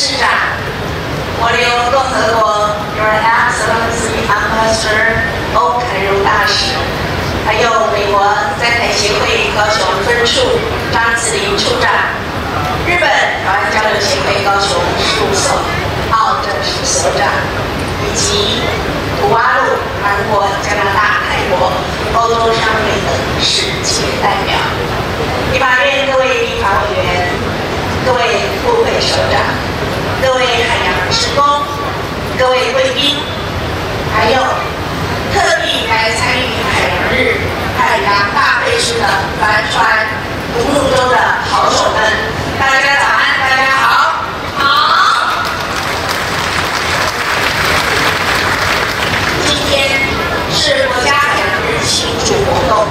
市长，我留共和国 Your Excellency Ambassador 欧凯荣大使，还有美国在台协会高雄分处张子林处长，日本台湾交流协会高雄事务所奥正史所长，以及土瓦鲁、韩国、加拿大、泰国、欧洲商会等世界代表，立法院各位立法委员、各位副会首长、各位海洋职工、各位贵宾，还有特地来参与海洋日海洋大会师的帆船独木舟的好手们，大家早安，大家好。好。今天是国家海洋日庆祝活动，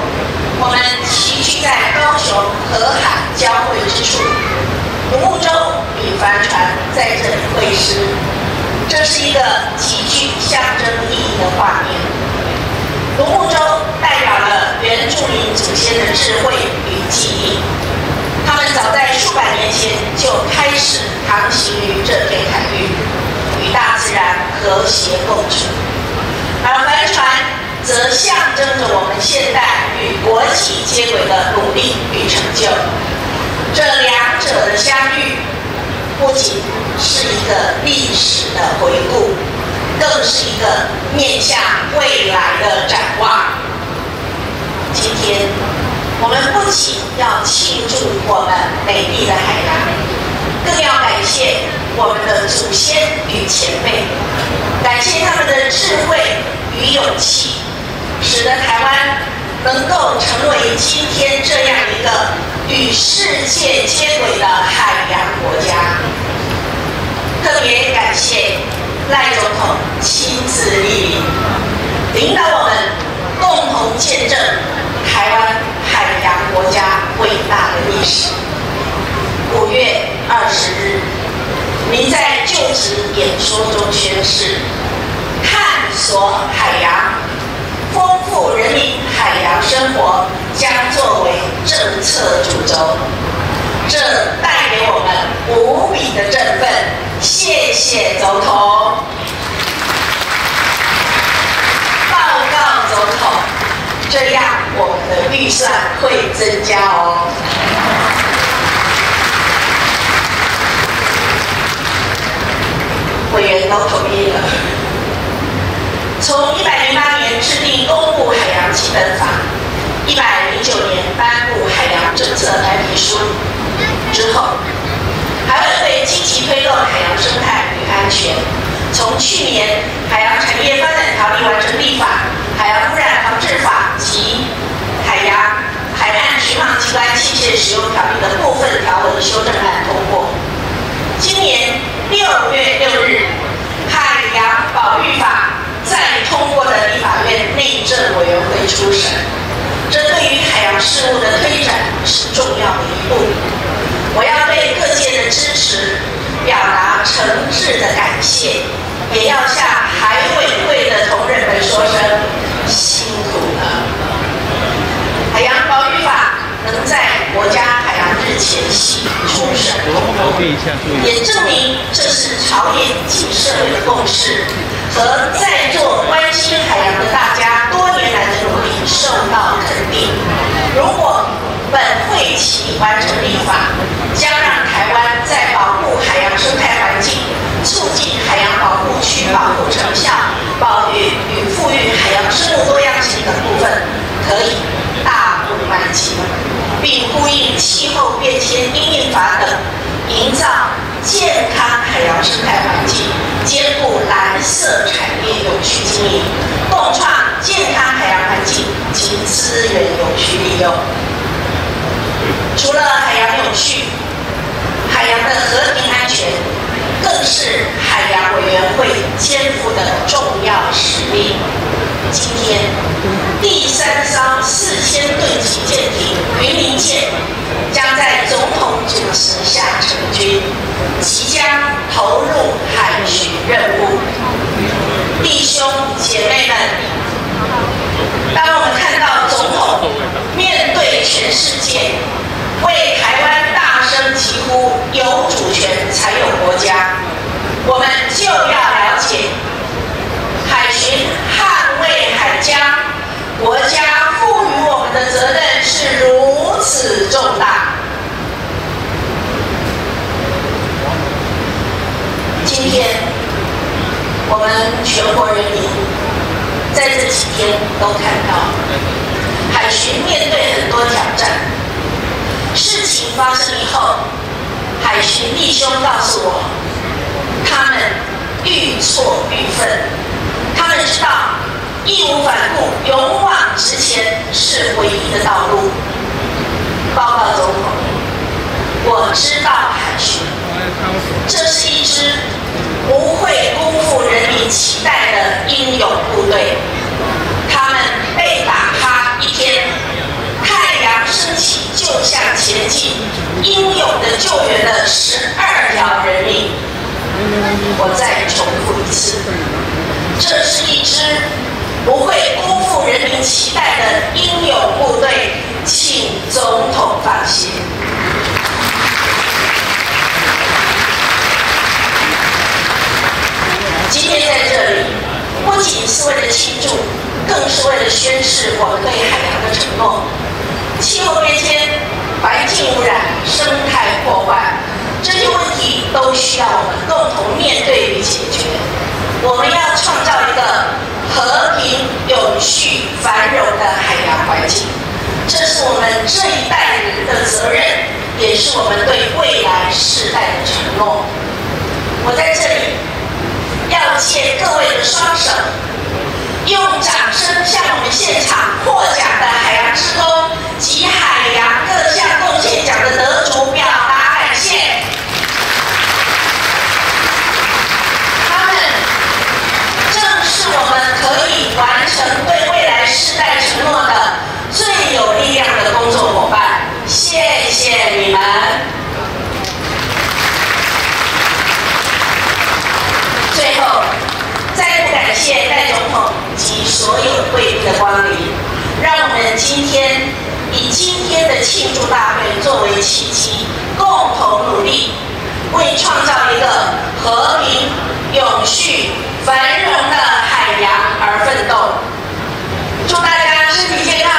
我们齐聚在高雄河海交汇之处，独木舟与帆船在这里会师，这是一个极具象征意义的画面。独木舟代表了原住民祖先的智慧与记忆，他们早在数百年前就开始航行于这片海域，与大自然和谐共处。而帆船则象征着我们现代与国际接轨的努力与成就。这两者的相遇，不仅是一个历史的回顾，更是一个面向未来的展望。今天，我们不仅要庆祝我们美丽的海洋，更要感谢我们的祖先与前辈，感谢他们的智慧与勇气，使得台湾能够成为今天这样一个与世界接轨的海洋国家。特别感谢赖总统亲自莅临，领导我们共同见证台湾海洋国家伟大的历史。五月二十日，您在就职演说中宣誓，探索海洋，丰富人民海洋生活将作为政策主轴。这带给我们无比的振奋，谢总统。报告总统，这样我们的预算会增加哦。委员都同意了。从一百零八年制定《公布海洋基本法》，一百零九年颁布《海洋政策白皮书》之后，海委会积极推动海洋生态与安全。从去年《海洋产业发展条例》完成立法，《海洋污染防治法》及《海洋海岸巡航机关器械使用条例》的部分条文修正案通过。今年六月六日，《海洋保育法》再通过的立法院内政委员会初审，这对于海洋事务的推展是重要的一步。我要对各界的支持表达诚挚的感谢，也要向海委会的同仁们说声辛苦了。海洋保育法能在国家前夕出审，也证明这是朝野及社会的共识，和在座关心海洋的大家多年来的努力受到肯定。如果本会期完成立法，将让台湾在保护海洋生态环境、促进海洋保护区保护成效、保育与富裕海洋生物多样性等部分，可以大步迈进，并呼应气候变迁因应法等，营造健康海洋生态环境，兼顾蓝色产业永续经营，共创健康海洋环境及资源永续利用。除了海洋永续，海洋的和平安全更是海洋委员会肩负的重要使命。今天，第三艘四千吨级舰艇“”旗下成军，即将投入海巡任务。弟兄姐妹们，当我们看到总统面对全世界，为台湾大声疾呼“有主权才有国家”，我们就要了解，海巡捍卫海疆，国家赋予我们的责任是如此重大。今天，我们全国人民天都看到，海巡面对很多挑战。事情发生以后，海巡弟兄告诉我，他们愈挫愈奋，他们知道义无反顾、勇往直前是唯一的道路。报告总统，我知道海巡，这是一支不会辜负人民期待的英勇部队。他们被打趴一天，太阳升起就向前进，英勇的救援了十二条人命。我再重复一次，这是一支不会辜负人民期待的英勇部队，请总统放心。今天在这里，不仅是为了庆祝，更是为了宣示我们对海洋的承诺。气候变迁、环境污染、生态破坏，这些问题都需要我们共同面对与解决。我们要创造一个和平、永续、繁荣的海洋环境，这是我们这一代人的责任，也是我们对未来世代的承诺。我在这里要借各位的双手，用掌声向我们现场获奖的海洋之功及海洋各项贡献奖的得主表达感谢。他们正是我们可以完成对未来世代承诺的最有力量的工作伙伴。谢谢你们。最后，再度感谢戴总统及所有贵宾的光临，让我们今天以今天的庆祝大会作为契机，共同努力，为创造一个和平、永续、繁荣的海洋而奋斗。祝大家身体健康！